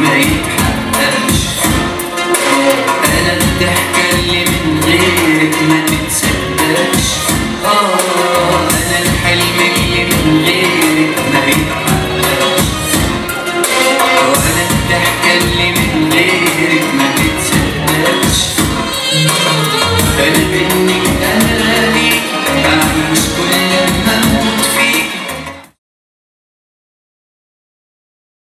ما يتحققش أنا الضحكة اللي من غيرك ما تتصدقش